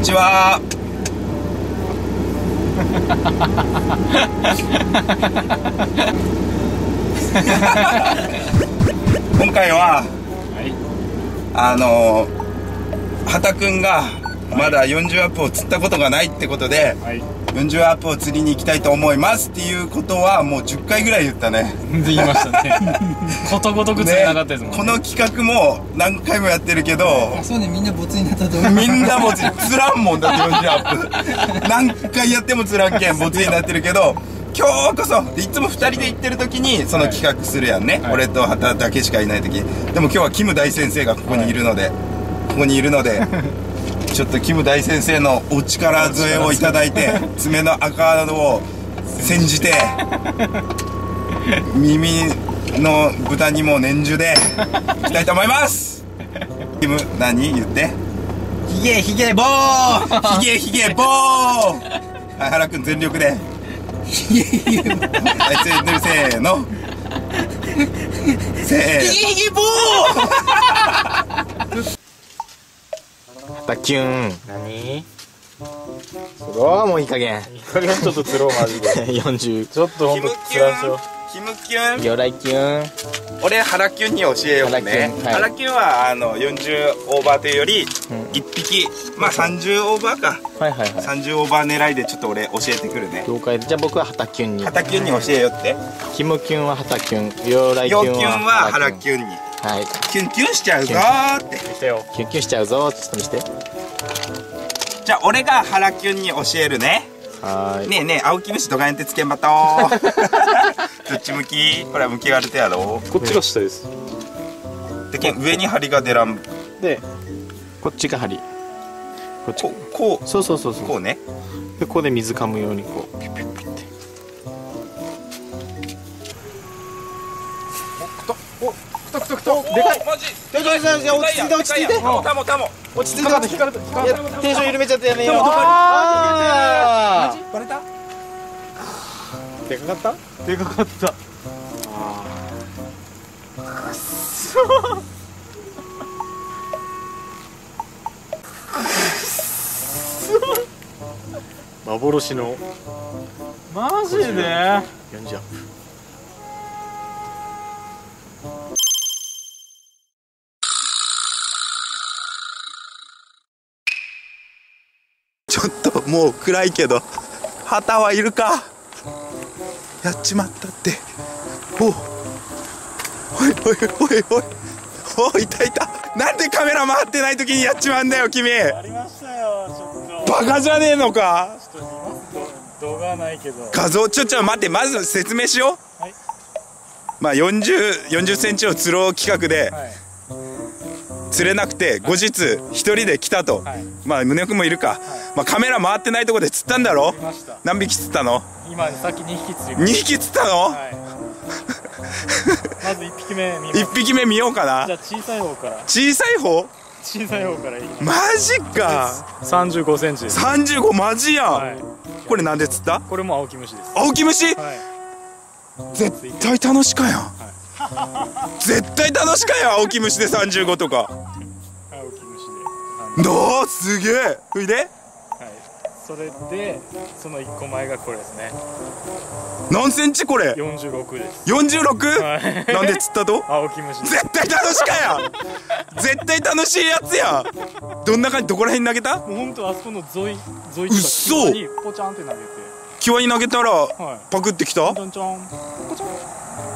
ちは。今回は、あの畑くんがまだ40アップを釣ったことがないってことで、40アップを釣りに行きたいと思いますっていうことはもう10回ぐらい言ったね言いましたねことごとく釣れなかったですもん、ね、この企画も何回もやってるけどそうねみんなボツになったと思うみんなボツ釣らんもんだって40アップ何回やっても釣らんけんボツになってるけど今日こそいつも2人で行ってる時にその企画するやんね、はい、俺と畑だけしかいない時でも今日はキム大先生がここにいるので、はい、ここにいるのでちょっとキム大先生のお力添えをいただいて爪の赤を煎じて耳の豚にも年中でいきたいと思います。キム何言って？ヒゲヒゲボー。ヒゲヒゲボー。はい原君全力で。ヒゲヒゲボーはいせーの。せー。のヒゲヒゲボーたキュン。何？それはもういい加減。いい加減ちょっと釣ろうマジで。40ちょっとほんと釣らんしょキムキュン。魚雷キュン。俺ハラキュンに教えようね。ハラキュン,、はあの40オーバーというより1匹、まあ30オーバーか。はいはいはい。30オーバー狙いでちょっと俺教えてくるね。了解。じゃあ僕はハタキュンに。ハタキュンに教えよって。キムキュンはハタキュン。魚雷キュンはキュン。はハラキュンにはい。キュンキュンしちゃうぞーって。見てよ。キュンキュンしちゃうぞちょっと見して。じゃあ俺がハラキュンに教えるね。はい。ねえねえ青木虫どがやんてつけんばと どっち向き？これは向きがあるてやろ。こっちが下です。でけん上に針が出らん。でこっちが針。こっちここう。そうそうそうそう。こうね。でここで水噛むようにこうピュピュピュって。おくとくとくとでかい。落ち着いて落ち着いて。タモタモタモ。落ち着いてテンション緩めちゃってやめようあバレた？ーでかかった。でかかった幻の。マジで？40アップもう暗いけど旗はいるか。やっちまったって。おおおいおいおいおい。おいいたいた。なんでカメラ回ってない時にやっちまうんだよ君。ありましたよちょっとバカじゃねえのか。ちょっと動画ないけど。画像ちょちょ待ってまず説明しよう、はい。まあ40 40センチを釣ろう企画ではい釣れなくて後日一人で来たと、はい。まあ宗君もいるか、まあ、カメラ回ってないとこで釣ったんだろ？何匹釣ったの？今さっき2匹釣り2匹釣ったの、はい。まず1匹目見ます1匹目見ようかな。じゃあ小さい方から。小さい方？小さい方からいきますマジか。35センチです。35マジやん、はい。これなんで釣った？これも青木虫です。青木虫、はい。絶対楽しかやん、絶対楽しかやん青木虫で35とか。青木虫で。どう？すげえ。ほいで？はい。それでその1個前がこれですね。何センチこれ？46です。46? はい。なんで釣ったと？青木虫絶対楽しかや。ん絶対楽しいやつや。んどんな感じ？どこら辺に投げた？もう本当あそこの沿い沿いっそとかにポチャンって投げて。際に投げたらはい。パクってきた？ちょんちょん。ポチャン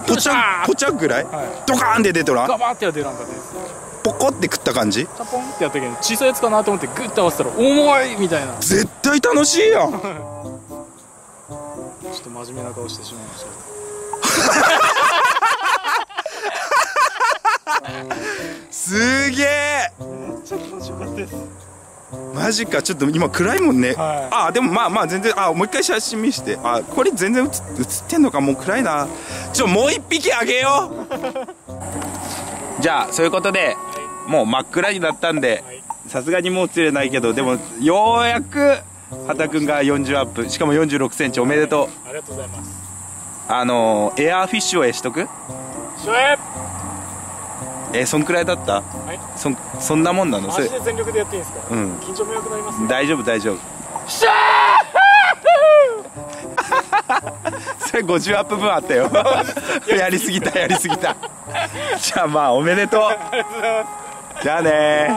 ポチャンポチャンぐらい？はい。ドカーンって出とら？んガバーっては出らんかったです。ポコって食った感じ？チャポンってやったけど小さいやつかなと思ってグッて合わせたら重いみたいな。ちょ絶対楽しいやん。っと真面目な顔してしまいました。すげえ。めっちゃ楽しかったですマジか。ちょっと今暗いもんね、はい。あでもまあまあ全然あもう一回写真見して。あこれ全然映映ってんのか。もう暗いな。ちょもう一匹あげよう。じゃあそういうことでもう真っ暗になったんでさすがにもう釣れないけどでもようやく畑くんが40アップ。しかも4 6センチ。おめでとう。ありがとうございます。あのーエアーフィッシュをえしとく？しょええそんくらいだった？はい。そんそんなもんなの？それ。全力でやっていいんですか？うん。緊張も良くなりますね。大丈夫大丈夫。それ50アップ分あったよ。やりすぎたやりすぎた。じゃあまあおめでとう。じゃあね